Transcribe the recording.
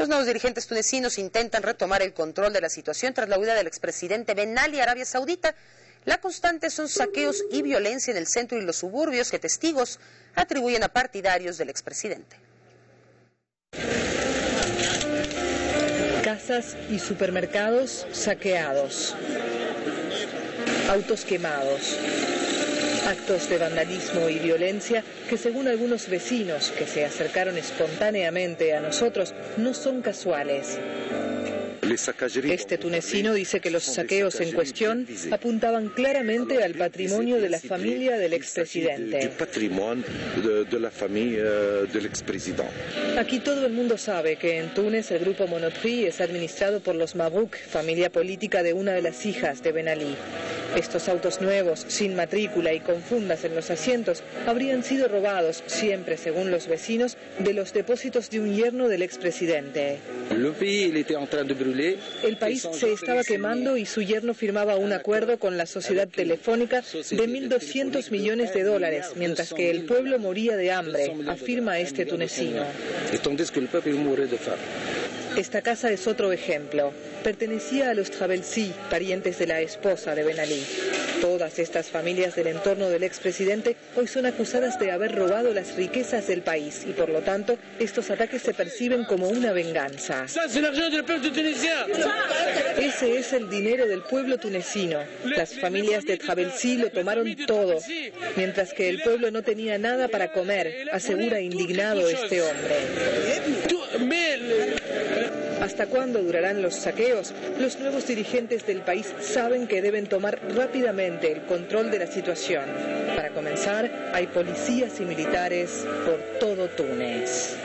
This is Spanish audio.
Los nuevos dirigentes tunecinos intentan retomar el control de la situación tras la huida del expresidente Ben Ali a Arabia Saudita. La constante son saqueos y violencia en el centro y los suburbios que testigos atribuyen a partidarios del expresidente. Casas y supermercados saqueados. Autos quemados. Actos de vandalismo y violencia que según algunos vecinos que se acercaron espontáneamente a nosotros no son casuales. Este tunecino dice que los saqueos en cuestión apuntaban claramente al patrimonio de la familia del expresidente. Aquí todo el mundo sabe que en Túnez el grupo Monoprix es administrado por los Mabrouk, familia política de una de las hijas de Ben Ali. Estos autos nuevos, sin matrícula y con fundas en los asientos, habrían sido robados, siempre según los vecinos, de los depósitos de un yerno del expresidente. El país se estaba quemando y su yerno firmaba un acuerdo con la sociedad telefónica de 1.200 millones de dólares, mientras que el pueblo moría de hambre, afirma este tunecino. Esta casa es otro ejemplo. Pertenecía a los Travelsi, parientes de la esposa de Ben Ali. Todas estas familias del entorno del expresidente hoy son acusadas de haber robado las riquezas del país y por lo tanto estos ataques se perciben como una venganza. Ese es el dinero del pueblo tunecino. Las familias de Travelsi lo tomaron todo, mientras que el pueblo no tenía nada para comer, asegura indignado este hombre. ¿Hasta cuándo durarán los saqueos? Los nuevos dirigentes del país saben que deben tomar rápidamente el control de la situación. Para comenzar, hay policías y militares por todo Túnez.